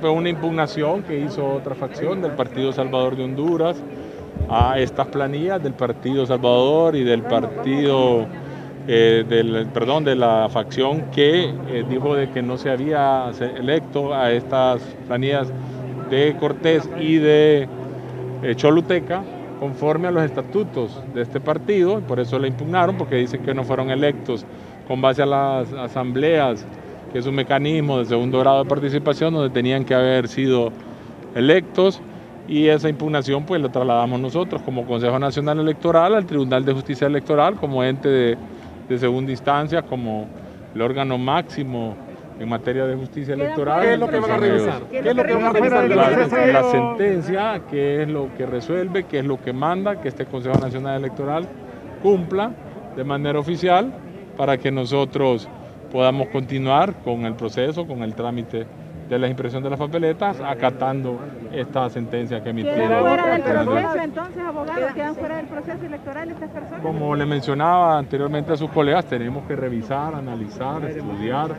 Fue una impugnación que hizo otra facción del Partido Salvador de Honduras a estas planillas del Partido Salvador y del Partido, eh, del, perdón, de la facción que eh, dijo de que no se había electo a estas planillas de Cortés y de eh, Choluteca conforme a los estatutos de este partido, por eso la impugnaron, porque dicen que no fueron electos con base a las asambleas que es un mecanismo de segundo grado de participación donde tenían que haber sido electos y esa impugnación pues la trasladamos nosotros como Consejo Nacional Electoral al Tribunal de Justicia Electoral como ente de, de segunda instancia, como el órgano máximo en materia de justicia electoral. ¿Qué es lo que van a revisar? ¿Qué es lo que van a revisar? La, la sentencia, que es lo que resuelve, que es lo que manda, que este Consejo Nacional Electoral cumpla de manera oficial para que nosotros podamos continuar con el proceso, con el trámite de la impresión de las papeletas, acatando esta sentencia que emitió. ¿Quedan fuera del proceso entonces, abogados? ¿Quedan fuera del proceso electoral estas personas? Como le mencionaba anteriormente a sus colegas, tenemos que revisar, analizar, estudiar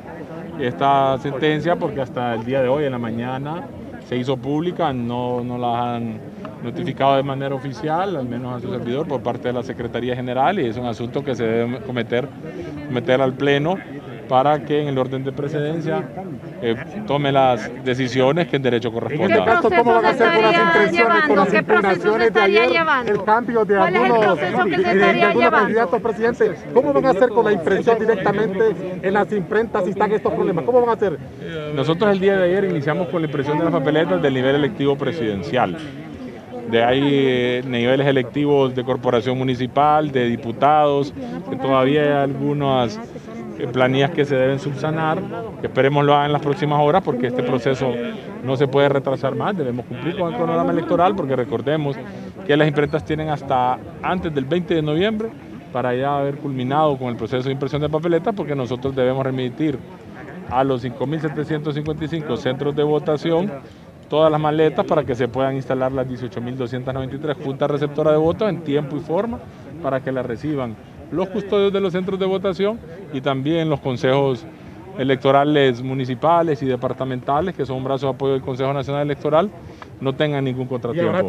esta sentencia porque hasta el día de hoy, en la mañana, se hizo pública, no, no la han notificado de manera oficial, al menos a su servidor, por parte de la Secretaría General y es un asunto que se debe cometer, cometer al Pleno para que en el orden de precedencia eh, tome las decisiones que en derecho corresponda. En este caso, ¿cómo van a hacer con las impresiones, con las impugnaciones de ayer, el cambio de algunos, de algunos candidatos presidentes? ¿Cómo van a hacer con la impresión directamente en las imprentas si están estos problemas? ¿Cómo van a hacer? Nosotros el día de ayer iniciamos con la impresión de las papeletas del nivel electivo presidencial. De ahí eh, niveles electivos de corporación municipal, de diputados, que todavía hay algunas planillas que se deben subsanar, esperemos lo hagan en las próximas horas porque este proceso no se puede retrasar más, debemos cumplir con el cronograma electoral porque recordemos que las imprentas tienen hasta antes del 20 de noviembre para ya haber culminado con el proceso de impresión de papeletas porque nosotros debemos remitir a los 5.755 centros de votación todas las maletas para que se puedan instalar las 18.293 juntas receptoras de votos en tiempo y forma para que las reciban los custodios de los centros de votación y también los consejos electorales municipales y departamentales, que son un brazo de apoyo del Consejo Nacional Electoral, no tengan ningún contratiempo.